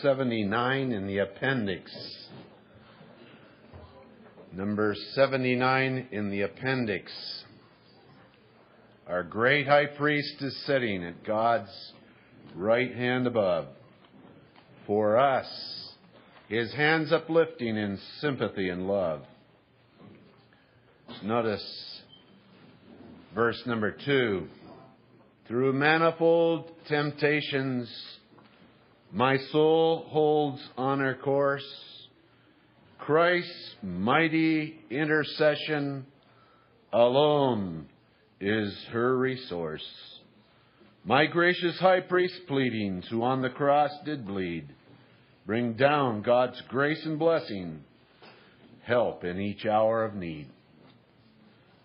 79 in the appendix. Number 79 in the appendix. Our great high priest is sitting at God's right hand above. For us, his hands uplifting in sympathy and love. Notice verse number 2. Through manifold temptations, my soul holds on her course. Christ's mighty intercession alone is her resource. My gracious high priest pleadings, who on the cross did bleed, bring down God's grace and blessing, help in each hour of need.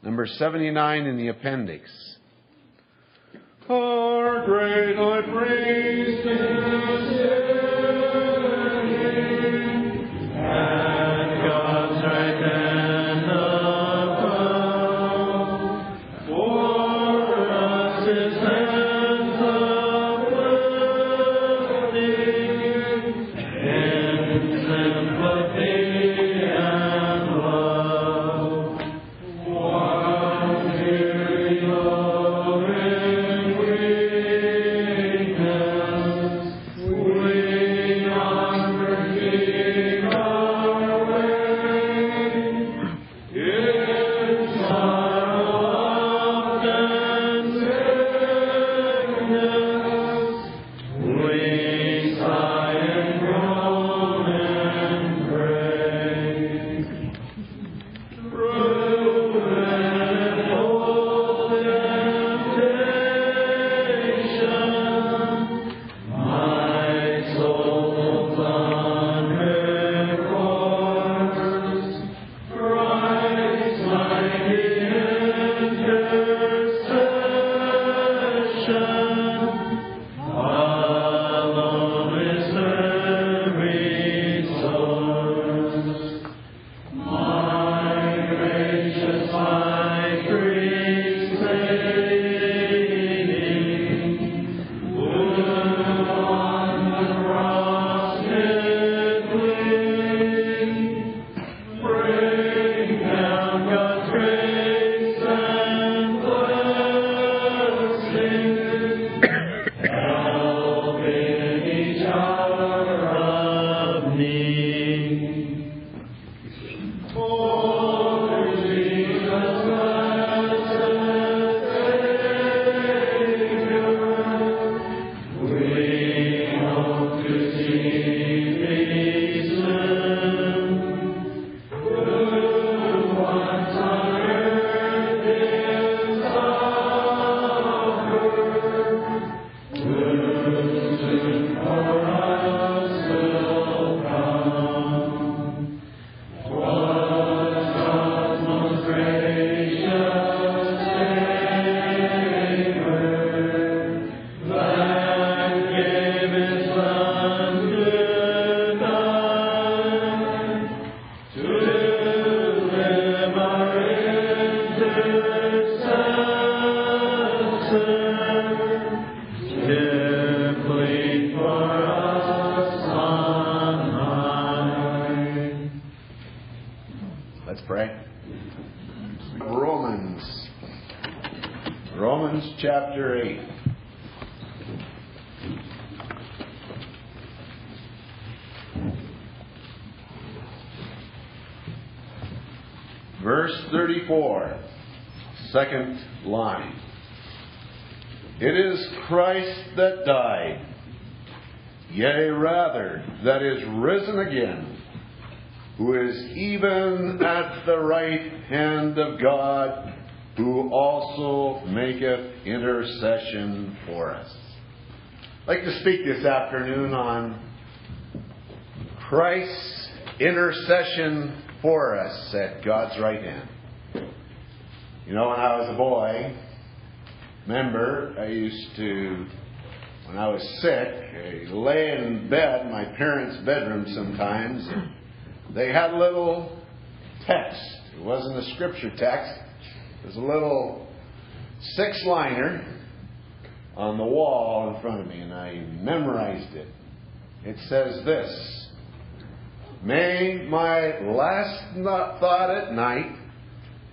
Number 79 in the appendix. Our great high priest second line. It is Christ that died, yea, rather, that is risen again, who is even at the right hand of God, who also maketh intercession for us. I'd like to speak this afternoon on Christ's intercession for us at God's right hand. You know, when I was a boy, remember, I used to, when I was sick, I lay in bed, my parents' bedroom sometimes, they had a little text. It wasn't a scripture text. It was a little six liner on the wall in front of me, and I memorized it. it says this May my last thought at night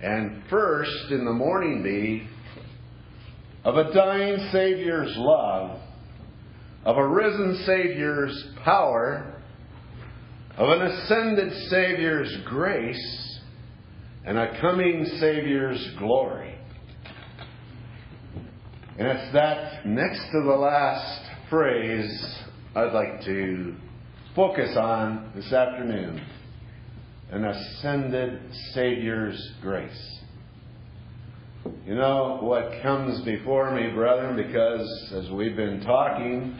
and first in the morning be of a dying Savior's love, of a risen Savior's power, of an ascended Savior's grace, and a coming Savior's glory. And it's that next to the last phrase I'd like to focus on this afternoon an ascended Savior's grace. You know what comes before me, brethren, because as we've been talking,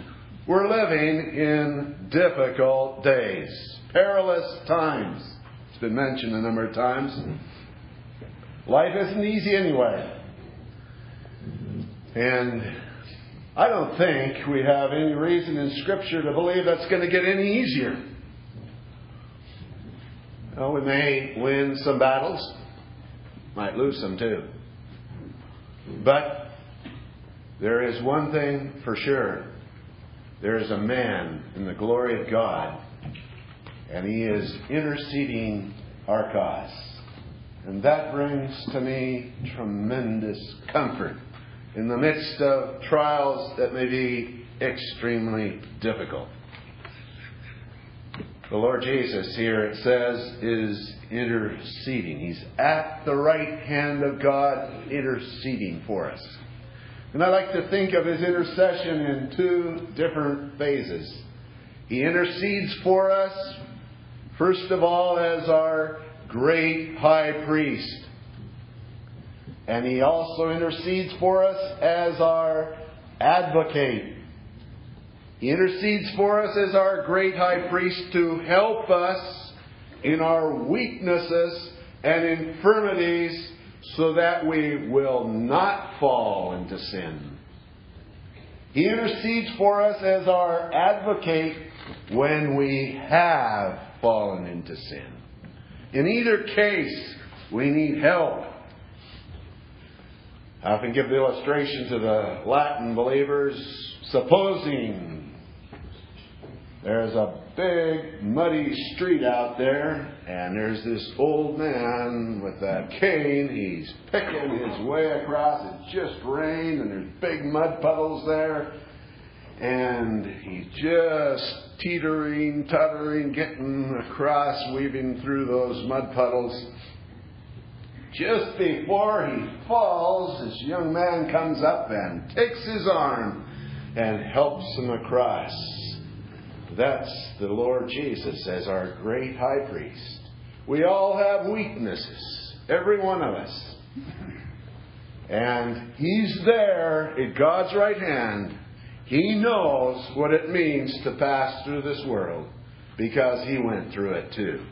we're living in difficult days, perilous times. It's been mentioned a number of times. Life isn't easy anyway. And I don't think we have any reason in Scripture to believe that's going to get any easier. Well, we may win some battles, might lose some too. But there is one thing for sure there is a man in the glory of God, and he is interceding our cause. And that brings to me tremendous comfort in the midst of trials that may be extremely difficult. The Lord Jesus here, it says, is interceding. He's at the right hand of God, interceding for us. And I like to think of his intercession in two different phases. He intercedes for us, first of all, as our great high priest. And he also intercedes for us as our advocate. He intercedes for us as our great high priest to help us in our weaknesses and infirmities so that we will not fall into sin. He intercedes for us as our advocate when we have fallen into sin. In either case, we need help. I often give the illustration to the Latin believers. Supposing there's a big muddy street out there, and there's this old man with that cane. He's picking his way across. It just rained, and there's big mud puddles there. And he's just teetering, tuttering, getting across, weaving through those mud puddles. Just before he falls, this young man comes up and takes his arm and helps him across. That's the Lord Jesus as our great high priest. We all have weaknesses, every one of us. And He's there at God's right hand. He knows what it means to pass through this world because He went through it too.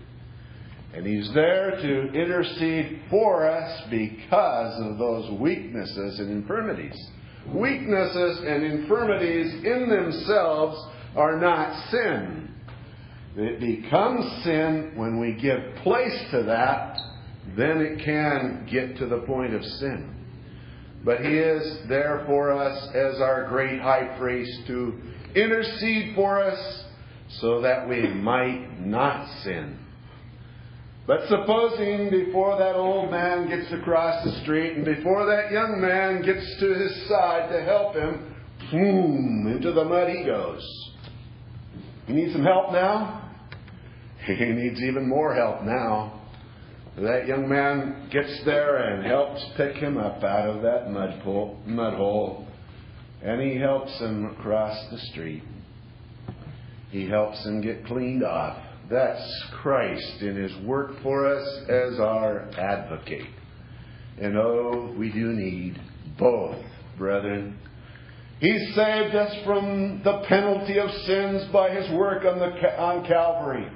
And He's there to intercede for us because of those weaknesses and infirmities. Weaknesses and infirmities in themselves are not sin. It becomes sin when we give place to that, then it can get to the point of sin. But He is there for us as our great high priest to intercede for us so that we might not sin. But supposing before that old man gets across the street and before that young man gets to his side to help him, boom, into the mud he goes. He needs some help now? He needs even more help now. That young man gets there and helps pick him up out of that mud, pool, mud hole, and he helps him across the street. He helps him get cleaned off. That's Christ in his work for us as our advocate. And oh, we do need both, brethren. He saved us from the penalty of sins by his work on, the, on Calvary.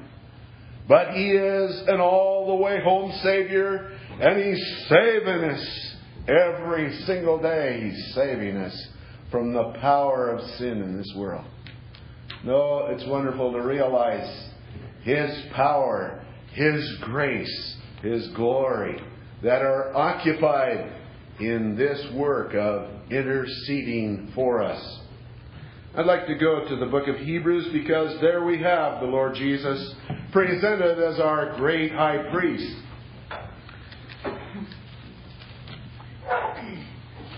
But he is an all the way home Savior, and he's saving us every single day. He's saving us from the power of sin in this world. No, it's wonderful to realize his power, His grace, His glory that are occupied in this work of interceding for us. I'd like to go to the book of Hebrews because there we have the Lord Jesus presented as our great high priest.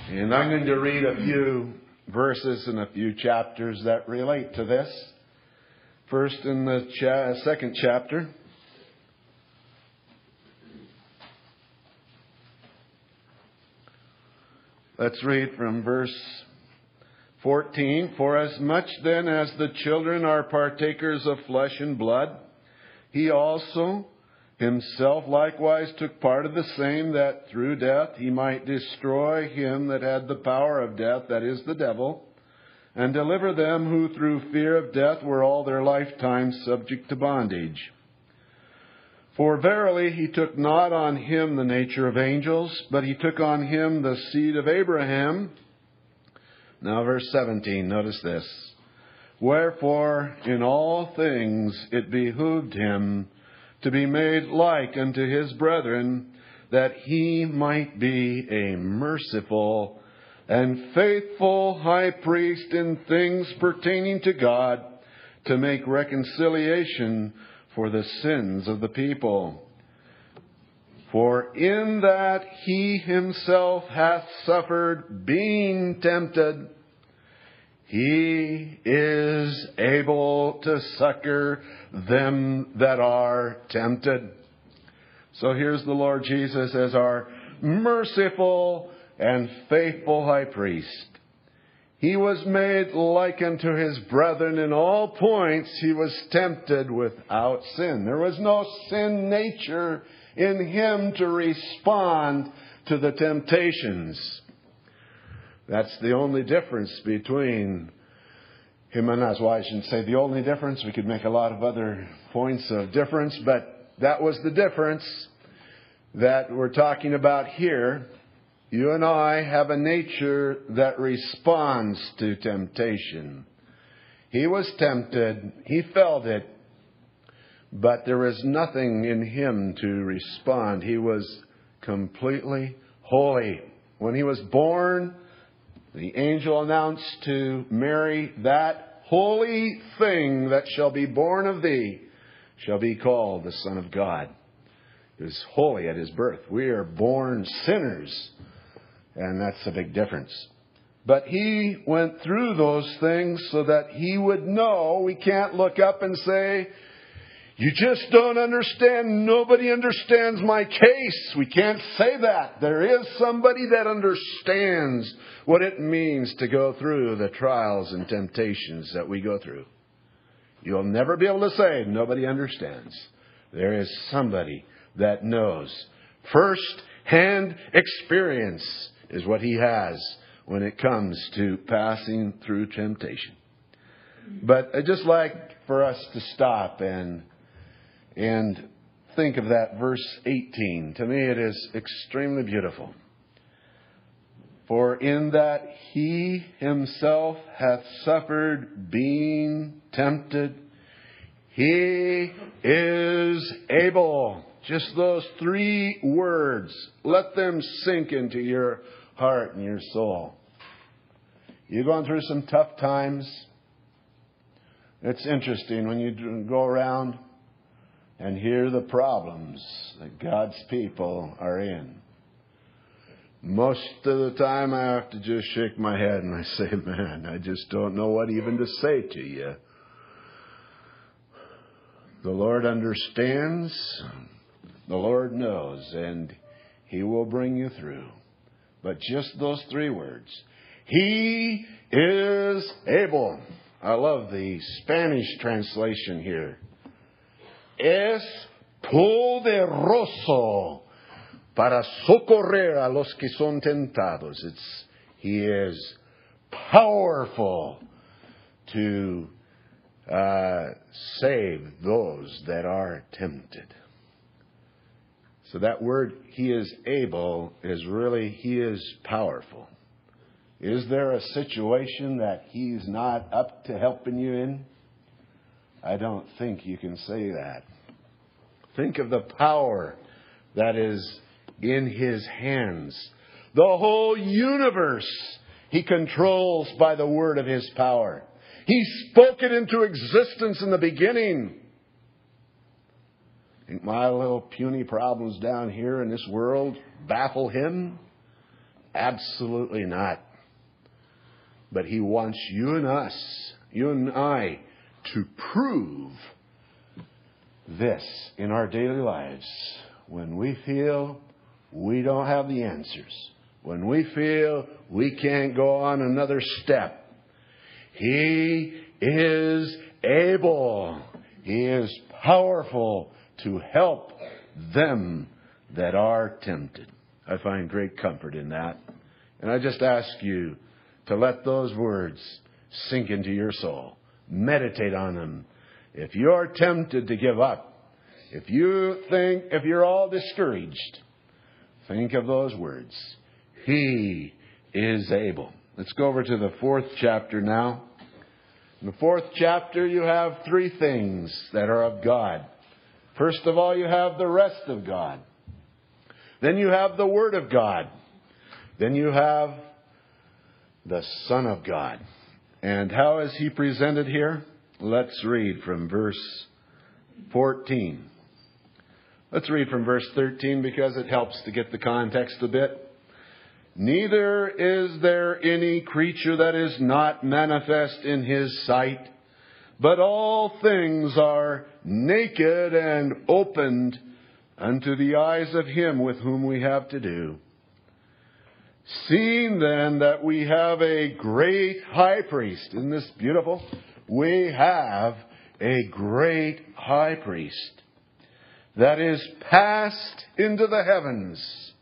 And I'm going to read a few verses and a few chapters that relate to this. First, in the cha- second chapter. Let's read from verse 14. For as much then as the children are partakers of flesh and blood, he also himself likewise took part of the same, that through death he might destroy him that had the power of death, that is, the devil, and deliver them who through fear of death were all their lifetime subject to bondage. For verily he took not on him the nature of angels, but he took on him the seed of Abraham. Now, verse 17, notice this. Wherefore, in all things it behooved him to be made like unto his brethren, that he might be a merciful and faithful high priest in things pertaining to God, to make reconciliation for the sins of the people. For in that he himself hath suffered being tempted, he is able to succor them that are tempted. So here's the Lord Jesus as our merciful and faithful high priest. He was made like unto his brethren in all points. He was tempted without sin. There was no sin nature in him to respond to the temptations. That's the only difference between him and us. Well, I shouldn't say the only difference. We could make a lot of other points of difference, but that was the difference that we're talking about here. You and I have a nature that responds to temptation. He was tempted, he felt it, but there was nothing in him to respond. He was completely holy. When he was born, the angel announced to Mary, That holy thing that shall be born of thee shall be called the Son of God. He was holy at his birth. We are born sinners and that's a big difference. But he went through those things so that he would know. We can't look up and say, you just don't understand. Nobody understands my case. We can't say that. There is somebody that understands what it means to go through the trials and temptations that we go through. You'll never be able to say, nobody understands. There is somebody that knows. First hand experience is what he has when it comes to passing through temptation. But I'd just like for us to stop and and think of that verse 18. To me it is extremely beautiful. For in that he himself hath suffered being tempted, he is able. Just those three words. Let them sink into your heart and your soul. You're going through some tough times. It's interesting when you go around and hear the problems that God's people are in. Most of the time, I have to just shake my head and I say, Man, I just don't know what even to say to you. The Lord understands, the Lord knows, and He will bring you through. But just those three words. He is able. I love the Spanish translation here. Es poderoso para socorrer a los que son tentados. It's, he is powerful to uh, save those that are tempted. So that word, he is able, is really, he is powerful. Is there a situation that he's not up to helping you in? I don't think you can say that. Think of the power that is in his hands. The whole universe he controls by the word of his power. He spoke it into existence in the beginning. My little puny problems down here in this world baffle him? Absolutely not. But he wants you and us, you and I, to prove this in our daily lives. When we feel we don't have the answers, when we feel we can't go on another step, He is able, He is powerful to help them that are tempted. I find great comfort in that. And I just ask you to let those words sink into your soul. Meditate on them. If you're tempted to give up, if you think, if you're all discouraged, think of those words. He is able. Let's go over to the fourth chapter now. In the fourth chapter, you have three things that are of God. First of all, you have the rest of God. Then you have the Word of God. Then you have the Son of God. And how is he presented here? Let's read from verse 14. Let's read from verse 13 because it helps to get the context a bit. Neither is there any creature that is not manifest in his sight, but all things are naked and opened unto the eyes of him with whom we have to do. Seeing then that we have a great high priest, isn't this beautiful? We have a great high priest that is passed into the heavens,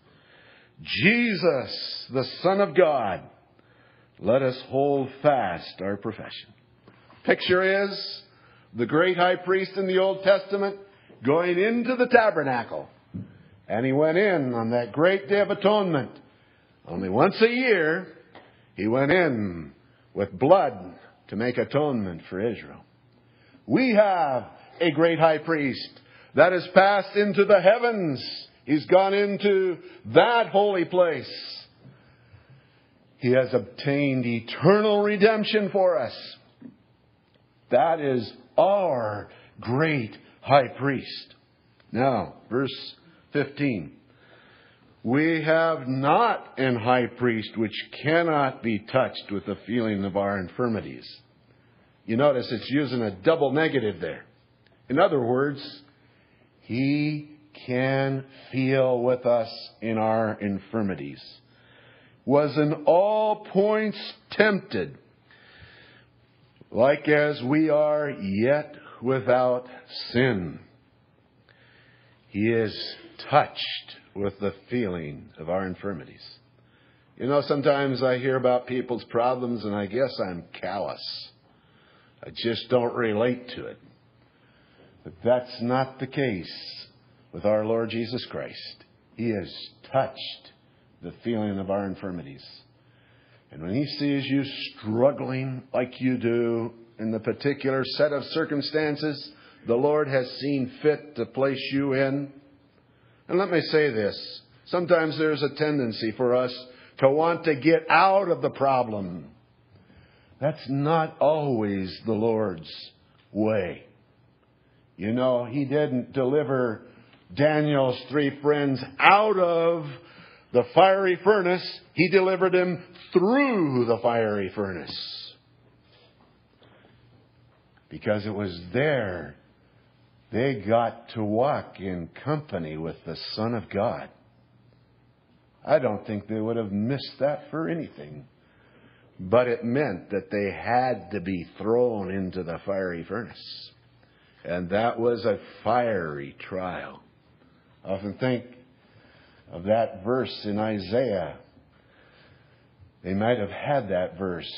Jesus, the Son of God. Let us hold fast our profession. Picture is the great high priest in the Old Testament going into the tabernacle. And he went in on that great day of atonement only once a year, he went in with blood to make atonement for Israel. We have a great high priest that has passed into the heavens. He's gone into that holy place. He has obtained eternal redemption for us. That is our great high priest. Now, verse 15. We have not an high priest which cannot be touched with the feeling of our infirmities. You notice it's using a double negative there. In other words, he can feel with us in our infirmities. Was in all points tempted, like as we are yet without sin. He is touched with the feeling of our infirmities. You know, sometimes I hear about people's problems and I guess I'm callous. I just don't relate to it. But that's not the case with our Lord Jesus Christ. He has touched the feeling of our infirmities. And when He sees you struggling like you do in the particular set of circumstances the Lord has seen fit to place you in, and let me say this sometimes there's a tendency for us to want to get out of the problem. That's not always the Lord's way. You know, He didn't deliver Daniel's three friends out of the fiery furnace, He delivered them through the fiery furnace. Because it was there they got to walk in company with the Son of God. I don't think they would have missed that for anything. But it meant that they had to be thrown into the fiery furnace. And that was a fiery trial. I often think of that verse in Isaiah. They might have had that verse.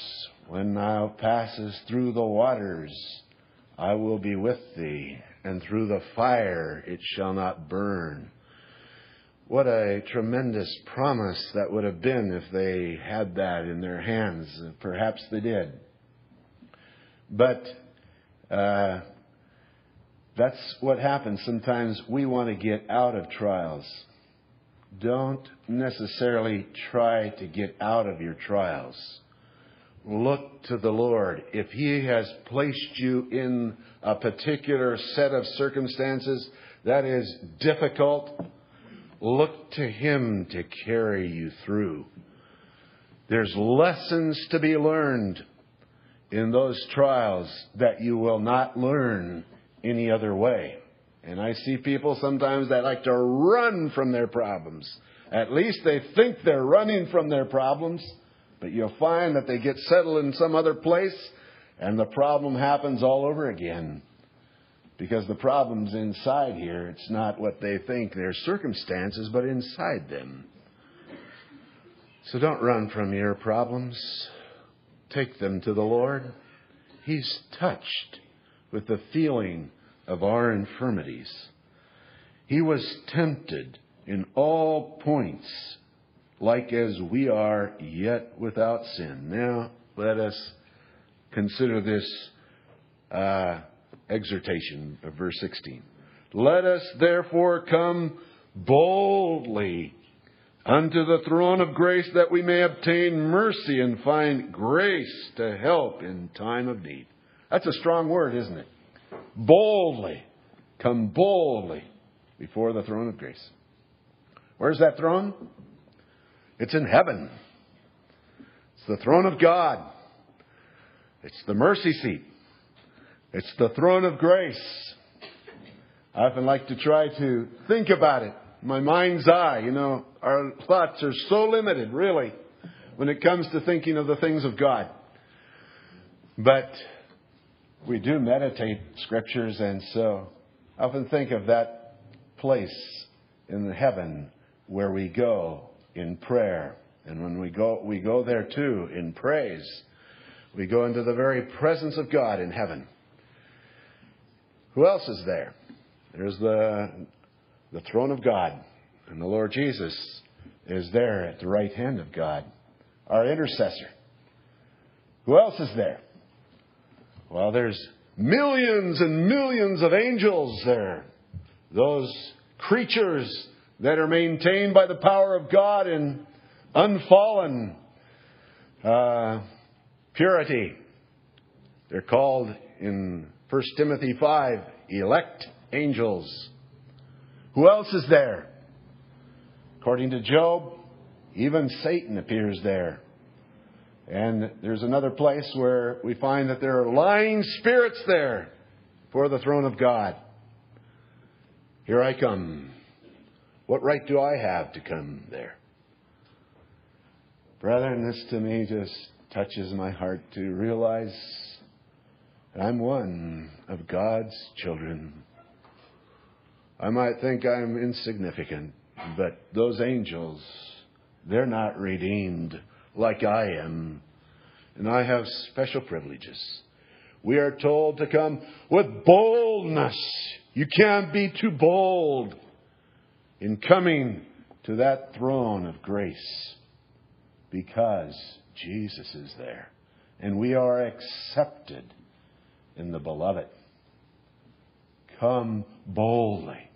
When thou passest through the waters, I will be with thee, and through the fire it shall not burn. What a tremendous promise that would have been if they had that in their hands. Perhaps they did. But uh, that's what happens. Sometimes we want to get out of trials. Don't necessarily try to get out of your trials. look to the Lord. If He has placed you in a particular set of circumstances that is difficult, look to Him to carry you through. There's lessons to be learned in those trials that you will not learn any other way. And I see people sometimes that like to run from their problems. At least they think they're running from their problems, but you'll find that they get settled in some other place and the problem happens all over again. Because the problem's inside here. It's not what they think, their circumstances, but inside them. So don't run from your problems. Take them to the Lord. He's touched with the feeling of our infirmities. He was tempted in all points, like as we are, yet without sin. Now, let us consider this uh, exhortation of verse 16. Let us therefore come boldly unto the throne of grace that we may obtain mercy and find grace to help in time of need. That's a strong word, isn't it? Boldly. Come boldly before the throne of grace. Where's that throne? It's in heaven. It's the throne of God. It's the mercy seat. It's the throne of grace. I often like to try to think about it. My mind's eye, you know, our thoughts are so limited, really, when it comes to thinking of the things of God. But we do meditate scriptures, and so I often think of that place in heaven where we go in prayer. And when we go, we go there too in praise. We go into the very presence of God in heaven. Who else is there? There's the, the throne of God. And the Lord Jesus is there at the right hand of God, our intercessor. Who else is there? Well, there's millions and millions of angels there. Those creatures that are maintained by the power of God in unfallen uh, purity. They're called in 1 Timothy 5 elect angels. Who else is there? According to Job, even Satan appears there. And there's another place where we find that there are lying spirits there for the throne of God. Here I come. What right do I have to come there? Brethren, this to me just touches my heart to realize that I'm one of God's children. I might think I'm insignificant, but those angels, they're not redeemed like I am, and I have special privileges. We are told to come with boldness. You can't be too bold in coming to that throne of grace because Jesus is there and we are accepted in the beloved. Come boldly.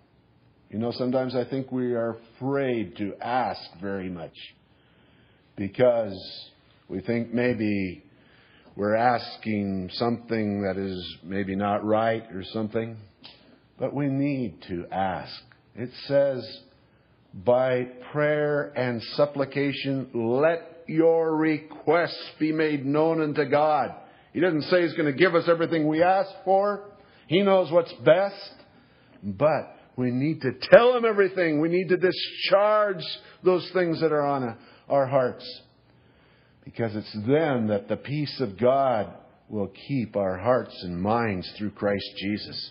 You know, sometimes I think we are afraid to ask very much because we think maybe we're asking something that is maybe not right or something. But we need to ask. It says, by prayer and supplication, let your requests be made known unto God. He doesn't say He's going to give us everything we ask for. He knows what's best. But we need to tell Him everything. We need to discharge those things that are on our hearts. Because it's then that the peace of God will keep our hearts and minds through Christ Jesus.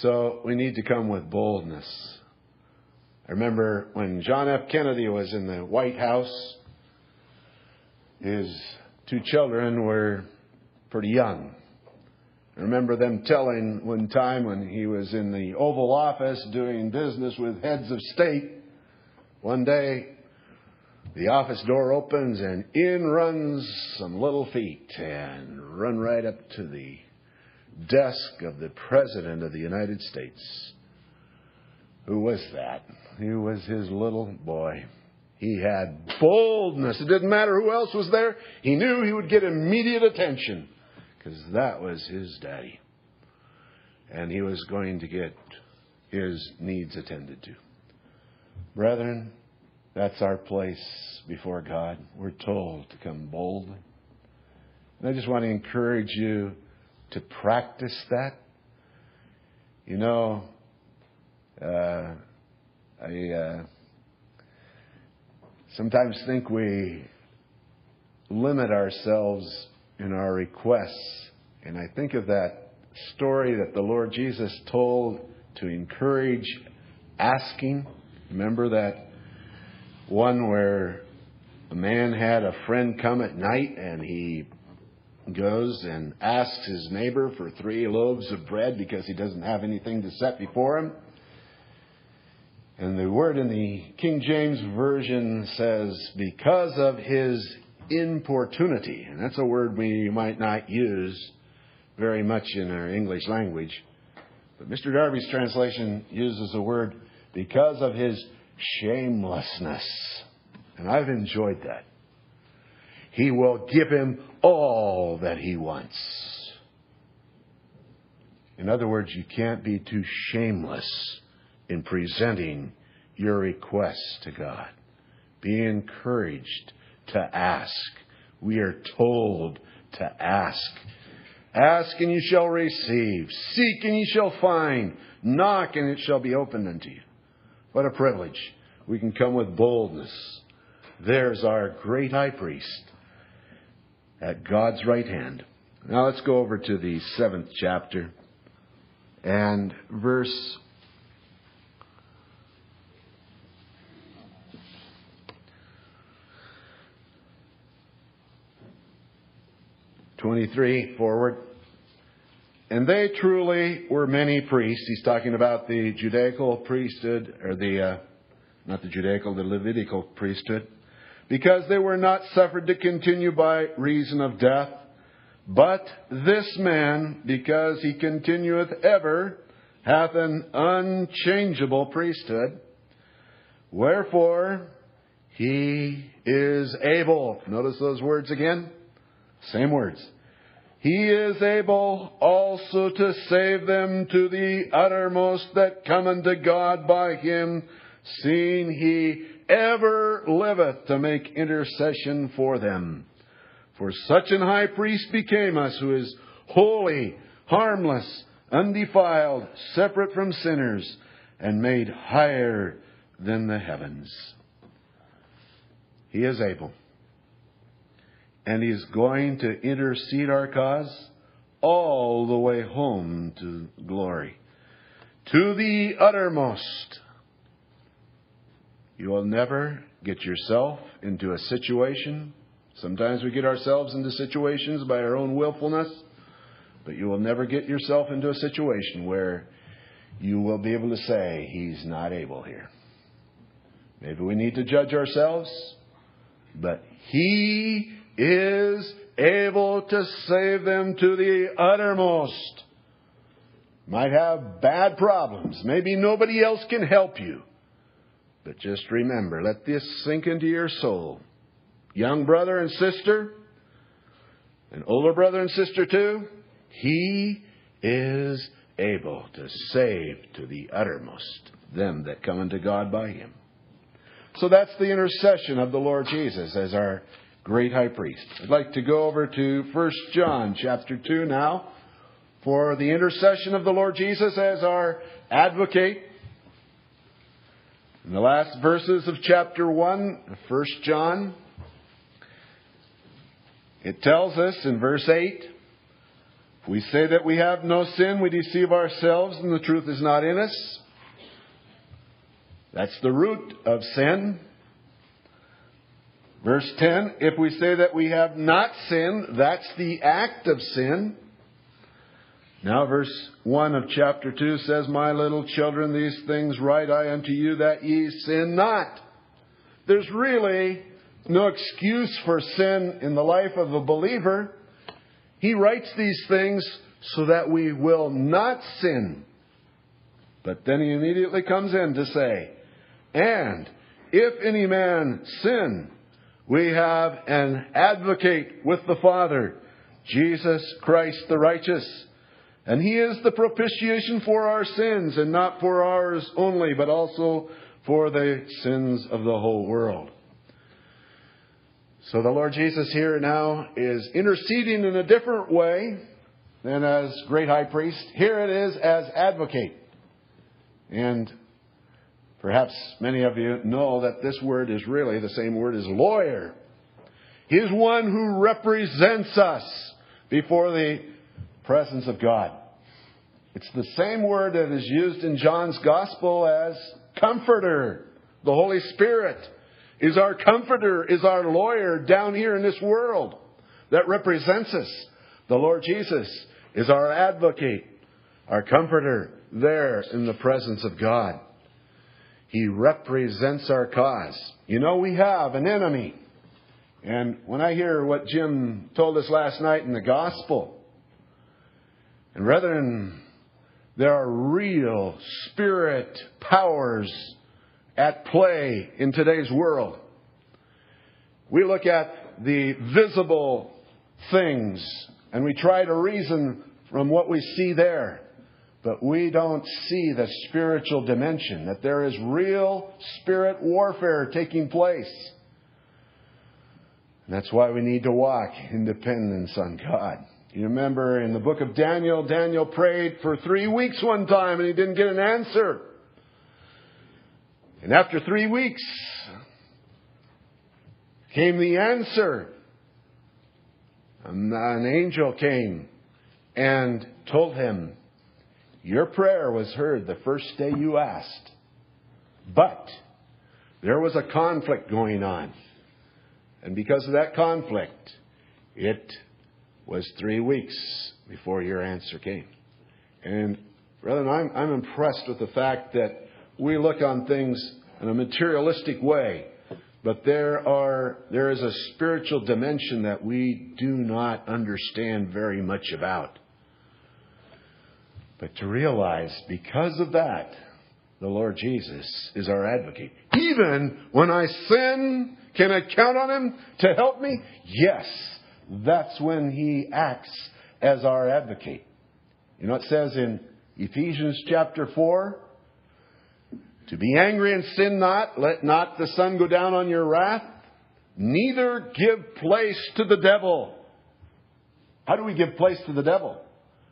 So we need to come with boldness. I remember when John F. Kennedy was in the White House, his two children were pretty young. I remember them telling one time when he was in the Oval Office doing business with heads of state, one day the office door opens and in runs some little feet and run right up to the desk of the President of the United States. Who was that? He was his little boy. He had boldness. It didn't matter who else was there. He knew he would get immediate attention because that was his daddy. And he was going to get his needs attended to. Brethren, that's our place before God. We're told to come boldly. And I just want to encourage you to practice that. You know, uh, I uh, sometimes think we limit ourselves in our requests. And I think of that story that the Lord Jesus told to encourage asking. Remember that one where a man had a friend come at night and he goes and asks his neighbor for three loaves of bread because he doesn't have anything to set before him. And the word in the King James Version says, because of his importunity. And that's a word we might not use very much in our English language. But Mr. Darby's translation uses the word because of his shamelessness. And I've enjoyed that. He will give him all that he wants. In other words, you can't be too shameless in presenting your requests to God. Be encouraged to ask. We are told to ask. Ask and you shall receive. Seek and you shall find. Knock and it shall be opened unto you. What a privilege. We can come with boldness. There's our great high priest at God's right hand. Now let's go over to the seventh chapter and verse Twenty-three forward. And they truly were many priests. He's talking about the Judaical priesthood, or the, uh, not the Judaical, the Levitical priesthood, because they were not suffered to continue by reason of death. But this man, because he continueth ever, hath an unchangeable priesthood. Wherefore, he is able. Notice those words again? Same words he is able also to save them to the uttermost that come unto God by him, seeing he ever liveth to make intercession for them. For such an high priest became us, who is holy, harmless, undefiled, separate from sinners, and made higher than the heavens. He is able and He's going to intercede our cause all the way home to glory. To the uttermost. You will never get yourself into a situation. Sometimes we get ourselves into situations by our own willfulness, but you will never get yourself into a situation where you will be able to say, He's not able here. Maybe we need to judge ourselves, but He is able to save them to the uttermost. Might have bad problems. Maybe nobody else can help you. But just remember, let this sink into your soul. Young brother and sister, and older brother and sister too, he is able to save to the uttermost them that come unto God by him. So that's the intercession of the Lord Jesus as our great high priest. I'd like to go over to 1 John chapter 2 now for the intercession of the Lord Jesus as our advocate. In the last verses of chapter 1 of 1 John, it tells us in verse 8, if we say that we have no sin, we deceive ourselves and the truth is not in us. That's the root of sin. Verse 10 If we say that we have not sinned, that's the act of sin. Now, verse 1 of chapter 2 says, My little children, these things write I unto you that ye sin not. There's really no excuse for sin in the life of a believer. He writes these things so that we will not sin. But then he immediately comes in to say, And if any man sin, we have an advocate with the Father, Jesus Christ the righteous. And he is the propitiation for our sins, and not for ours only, but also for the sins of the whole world. So the Lord Jesus here now is interceding in a different way than as great high priest. Here it is as advocate. And perhaps many of you know that this word is really the same word as lawyer. He is one who represents us before the presence of God. It's the same word that is used in John's gospel as comforter. The Holy Spirit is our comforter, is our lawyer down here in this world that represents us. The Lord Jesus is our advocate, our comforter there in the presence of God. He represents our cause. You know, we have an enemy. And when I hear what Jim told us last night in the gospel, and brethren, there are real spirit powers at play in today's world. We look at the visible things and we try to reason from what we see there. But we don't see the spiritual dimension, that there is real spirit warfare taking place. And that's why we need to walk in dependence on God. You remember in the book of Daniel, Daniel prayed for three weeks one time and he didn't get an answer. And after three weeks came the answer. And an angel came and told him, Your prayer was heard the first day you asked. But there was a conflict going on. And because of that conflict, it was three weeks before your answer came. And, brethren, I'm, I'm impressed with the fact that we look on things in a materialistic way, but there are there is a spiritual dimension that we do not understand very much about. But to realize because of that, the Lord Jesus is our advocate. Even when I sin, can I count on Him to help me? Yes. That's when He acts as our advocate. You know, it says in Ephesians chapter 4 to be angry and sin not, let not the sun go down on your wrath, neither give place to the devil. How do we give place to the devil?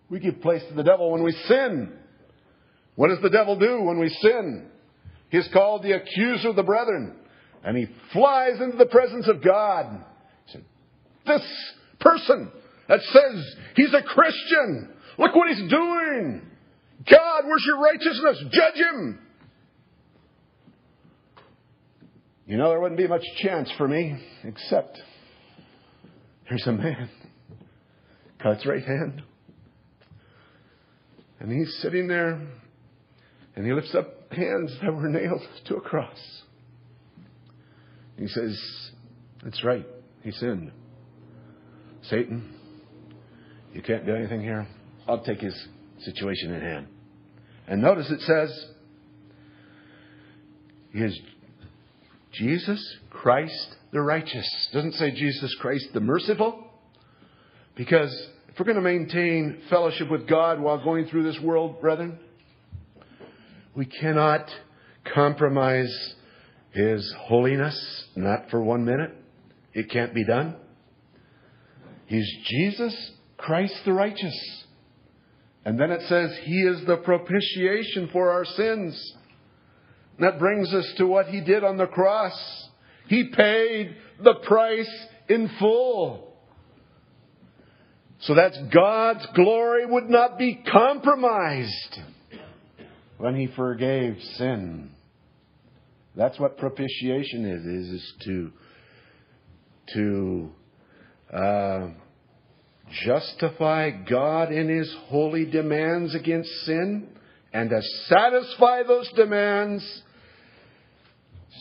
We give place to the devil when we sin. What does the devil do when we sin? He's called the accuser of the brethren. And he flies into the presence of God. He said, This person that says he's a Christian, look what he's doing. God, where's your righteousness? Judge him. You know, there wouldn't be much chance for me, except there's a man, God's right hand. And he's sitting there, and he lifts up hands that were nailed to a cross. He says, That's right, he sinned. Satan, you can't do anything here. I'll take his situation in hand. And notice it says, He is Jesus Christ the righteous. Doesn't say Jesus Christ the merciful. Because if we're going to maintain fellowship with God while going through this world, brethren, we cannot compromise His holiness, not for one minute. It can't be done. He's Jesus Christ the righteous. And then it says, He is the propitiation for our sins. That brings us to what he did on the cross. He paid the price in full. So that God's glory would not be compromised when he forgave sin. That's what propitiation is, is, is to, to uh, justify God in his holy demands against sin and to satisfy those demands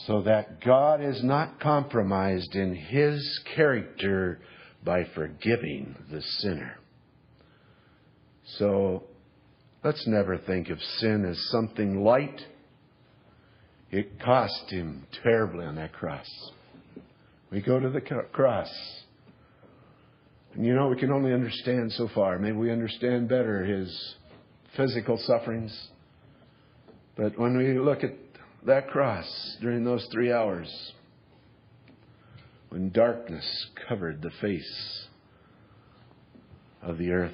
so that God is not compromised in his character by forgiving the sinner. So let's never think of sin as something light. It cost him terribly on that cross. We go to the cross. And you know, we can only understand so far. Maybe we understand better his physical sufferings. But when we look at that cross during those three hours, when darkness covered the face of the earth,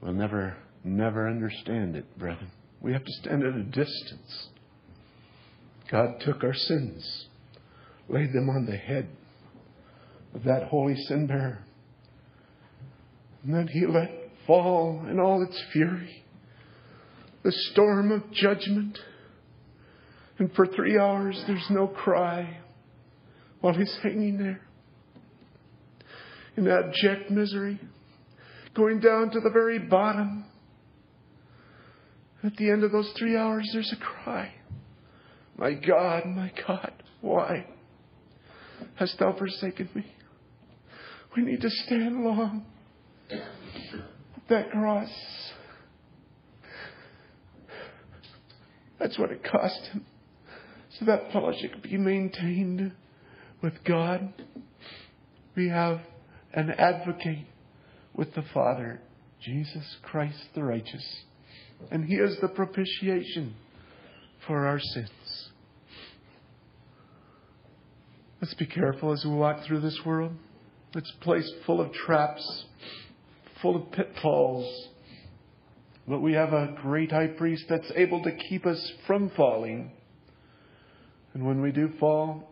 we'll never, never understand it, brethren. We have to stand at a distance. God took our sins, laid them on the head of that holy sin bearer. And then he let fall in all its fury the storm of judgment. And for three hours, there's no cry while he's hanging there in abject misery, going down to the very bottom. At the end of those three hours, there's a cry My God, my God, why hast thou forsaken me? We need to stand long at that cross. That's what it cost him. So that fellowship could be maintained with God. We have an advocate with the Father, Jesus Christ the righteous. And he is the propitiation for our sins. Let's be careful as we walk through this world. It's a place full of traps, full of pitfalls. But we have a great high priest that's able to keep us from falling. And when we do fall,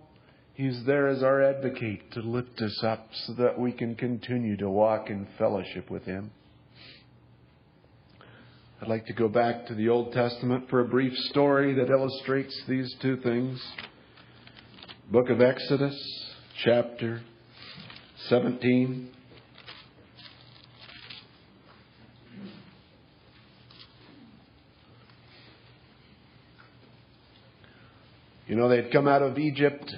he's there as our advocate to lift us up so that we can continue to walk in fellowship with him. I'd like to go back to the Old Testament for a brief story that illustrates these two things. Book of Exodus, chapter 17. You know, they'd come out of Egypt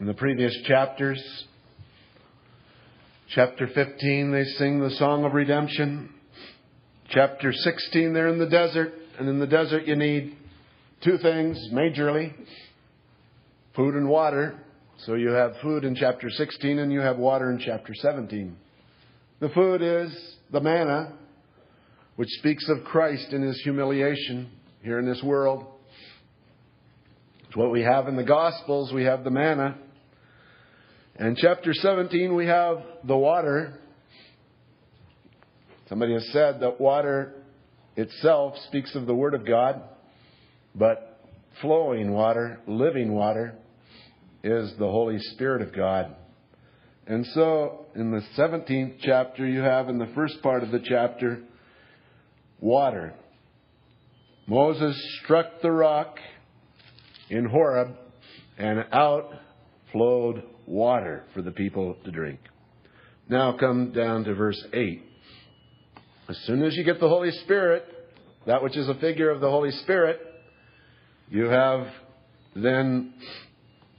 in the previous chapters. Chapter 15, they sing the song of redemption. Chapter 16, they're in the desert. And in the desert, you need two things majorly food and water. So you have food in chapter 16 and you have water in chapter 17. The food is the manna, which speaks of Christ in his humiliation here in this world. It's what we have in the Gospels. We have the manna. And chapter 17, we have the water. Somebody has said that water itself speaks of the Word of God, but flowing water, living water, is the Holy Spirit of God. And so, in the 17th chapter, you have in the first part of the chapter water. Moses struck the rock in Horeb, and out flowed water for the people to drink. Now come down to verse 8. As soon as you get the Holy Spirit, that which is a figure of the Holy Spirit, you have then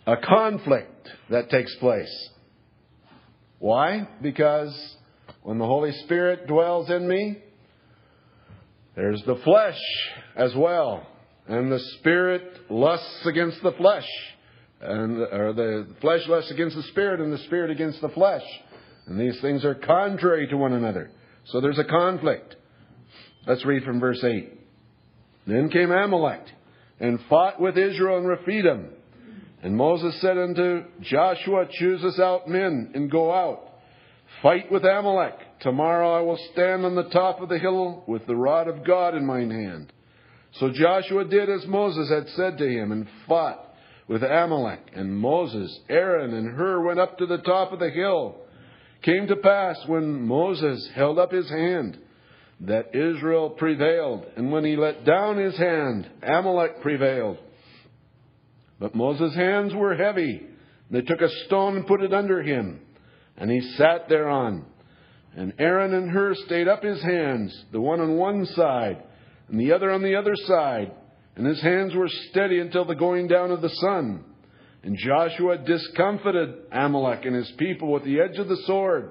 a conflict that takes place. Why? Because when the Holy Spirit dwells in me, there's the flesh as well. And the Spirit lusts against the flesh. And, or the flesh lusts against the Spirit, and the Spirit against the flesh. And these things are contrary to one another. So there's a conflict. Let's read from verse 8. Then came Amalek and fought with Israel in Rephidim. And Moses said unto Joshua, Choose us out men and go out. Fight with Amalek. Tomorrow I will stand on the top of the hill with the rod of God in mine hand. So Joshua did as Moses had said to him and fought with Amalek. And Moses, Aaron, and Hur went up to the top of the hill. Came to pass when Moses held up his hand that Israel prevailed. And when he let down his hand, Amalek prevailed. But Moses' hands were heavy. They took a stone and put it under him, and he sat thereon. And Aaron and Hur stayed up his hands, the one on one side, and the other on the other side. And his hands were steady until the going down of the sun. And Joshua discomfited Amalek and his people with the edge of the sword.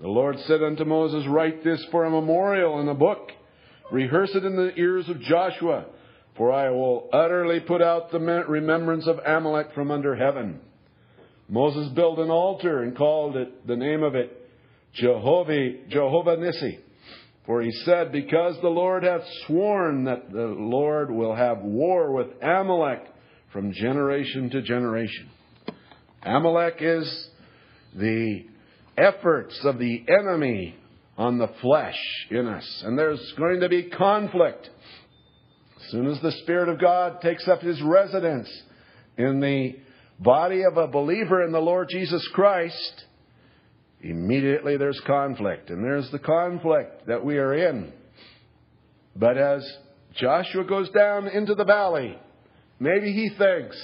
The Lord said unto Moses, Write this for a memorial in a book, Rehearse it in the ears of Joshua, for I will utterly put out the remembrance of Amalek from under heaven. Moses built an altar and called it the name of it Jehovah, Jehovah Nissi. For he said, Because the Lord hath sworn that the Lord will have war with Amalek from generation to generation. Amalek is the efforts of the enemy on the flesh in us. And there's going to be conflict. As soon as the Spirit of God takes up his residence in the body of a believer in the Lord Jesus Christ, immediately there's conflict. And there's the conflict that we are in. But as Joshua goes down into the valley, maybe he thinks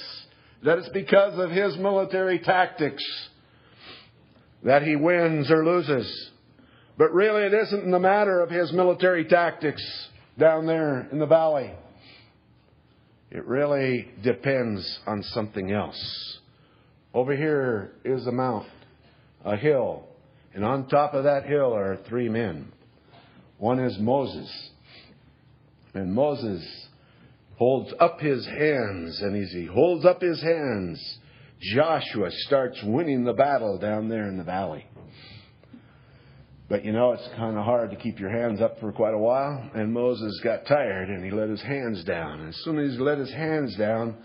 that it's because of his military tactics that he wins or loses. But really, it isn't in the matter of his military tactics down there in the valley. It really depends on something else. Over here is a mount, a hill, and on top of that hill are three men. One is Moses. And Moses holds up his hands, and as he holds up his hands, Joshua starts winning the battle down there in the valley. But you know, it's kind of hard to keep your hands up for quite a while. And Moses got tired and he let his hands down. And as soon as he let his hands down,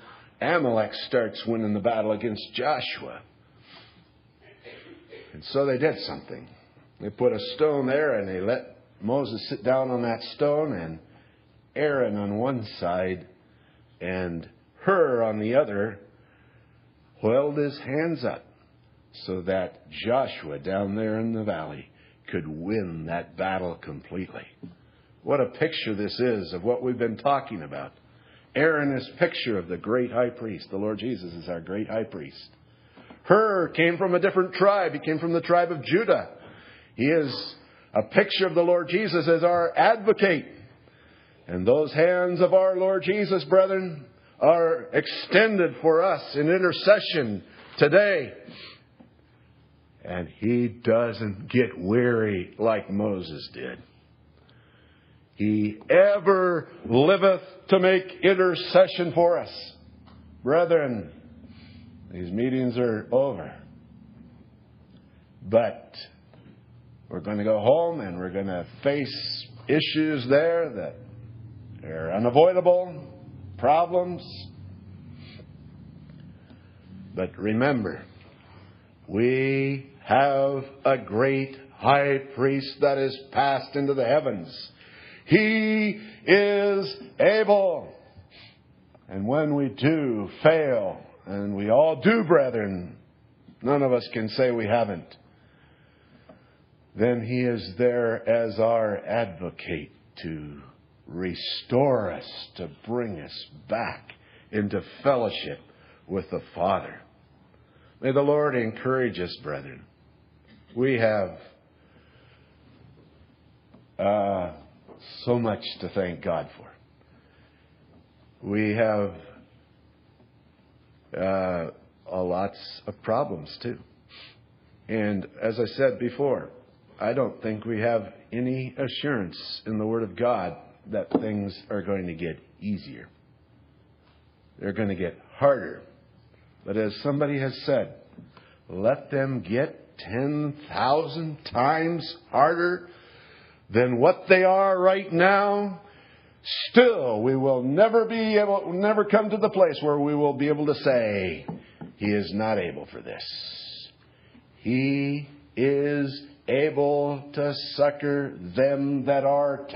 Amalek starts winning the battle against Joshua. And so they did something. They put a stone there and they let Moses sit down on that stone and Aaron on one side and Hur on the other held his hands up so that Joshua down there in the valley could win that battle completely. What a picture this is of what we've been talking about. Aaron is picture of the great high priest. The Lord Jesus is our great high priest. Hur came from a different tribe. He came from the tribe of Judah. He is a picture of the Lord Jesus as our advocate. And those hands of our Lord Jesus, brethren, are extended for us in intercession today. And he doesn't get weary like Moses did. He ever liveth to make intercession for us. Brethren, these meetings are over. But we're going to go home and we're going to face issues there that are unavoidable, problems. But remember, we have a great high priest that is passed into the heavens. He is able. And when we do fail, and we all do, brethren, none of us can say we haven't, then He is there as our advocate to restore us, to bring us back into fellowship with the Father. May the Lord encourage us, brethren we have uh, so much to thank God for. We have uh, lots of problems too. And as I said before, I don't think we have any assurance in the Word of God that things are going to get easier. They're going to get harder. But as somebody has said, let them get 10,000 times harder than what they are right now, still we will never be able, never come to the place where we will be able to say, He is not able for this. He is able to succor them that are